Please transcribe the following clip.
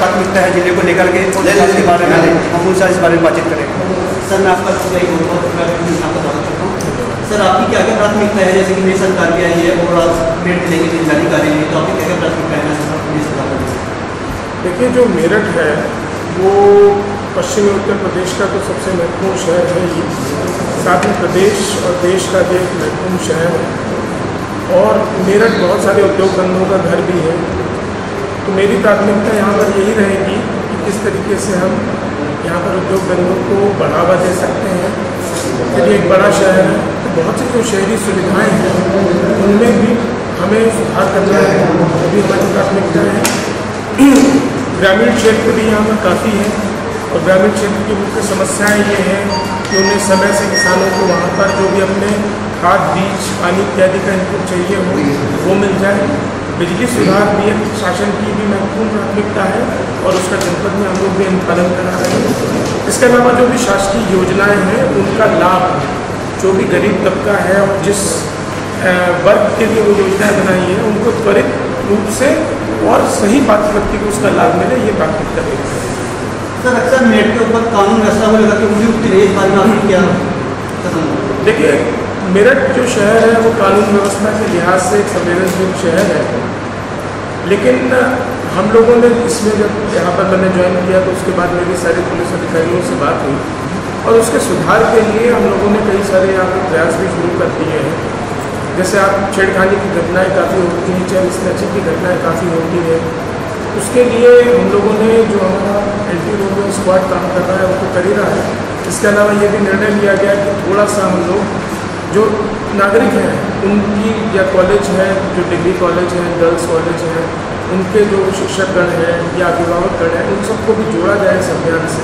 प्राथमिकता है ज़िले को लेकर के के बारे में हम उनसे इस बारे में बातचीत करेंगे। सर मैं आपका बहुत बहुत आपका स्वागत करता हूँ सर आपकी क्या क्या प्राथमिकता है? जैसे कि नई सरकार भी आई है और आप मेरठ ज़िले की ज़िम्मेदारी कर है तो आपकी क्या क्या प्राथमिकता है देखिए जो मेरठ है वो पश्चिमी उत्तर प्रदेश का तो सबसे महत्वपूर्ण शहर है ही साथ ही प्रदेश और देश का भी एक महत्वपूर्ण शहर है। और मेरठ बहुत सारे उद्योग धंधों का घर भी है। तो मेरी प्राथमिकता यहाँ पर यही रहेगी कि किस तरीके से हम यहाँ पर उद्योग धंधों को बढ़ावा दे सकते हैं। यदि एक बड़ा शहर है तो बहुत सी जो शहरी सुविधाएँ हैं, उनमें भी हमें सुधार करना है, वो भी हमारी प्राथमिकता है। ग्रामीण क्षेत्र भी यहाँ पर काफ़ी है। और ग्रामीण क्षेत्र की मुख्य समस्याएँ ये हैं कि उन्हें समय से किसानों को वहाँ पर जो भी अपने खाद, बीज, पानी इत्यादि का इनपुट चाहिए हो, वो मिल जाए। बिजली सुधार भी शासन की भी महत्वपूर्ण प्राथमिकता है और उसका जनपद में हम लोग भी अनुपालन करा रहे हैं। इसके अलावा जो भी शासकीय योजनाएँ हैं, उनका लाभ जो भी गरीब तबका है और जिस वर्ग के लिए वो योजनाएँ बनाई हैं, उनको त्वरित रूप से और सही पात्र व्यक्ति को उसका लाभ मिले, ये प्राथमिकता है। सर अक्सर मेरठ के ऊपर कानून व्यवस्था को लेकर उठती रही इस बारे में आपकी क्या देखिए, मेरठ जो शहर है, वो कानून व्यवस्था के लिहाज से एक संवेदनशील शहर है। लेकिन, हम लोगों ने इसमें जब यहाँ पर मैंने ज्वाइन किया तो उसके बाद मेरी सारे पुलिस अधिकारियों से बात हुई। और उसके सुधार के लिए हम लोगों ने कई सारे यहाँ पर प्रयास भी शुरू कर दिए हैं। जैसे आप छेड़खानी की घटनाएँ काफ़ी होती हैं, चाहे स्नैचिंग की घटनाएँ काफ़ी होती हैं। उसके लिए हम लोगों ने जो हमारा एंटी रोमियो स्क्वाड काम कर रहा है, वो तो कर ही रहा है। इसके अलावा ये भी निर्णय लिया गया कि थोड़ा सा हम लोग जो नागरिक हैं, उनकी या कॉलेज है, जो डिग्री कॉलेज है गर्ल्स कॉलेज है, उनके जो शिक्षकगण हैं या अभिभावकगण हैं, उन सबको भी जोड़ा जाए इस अभियान से।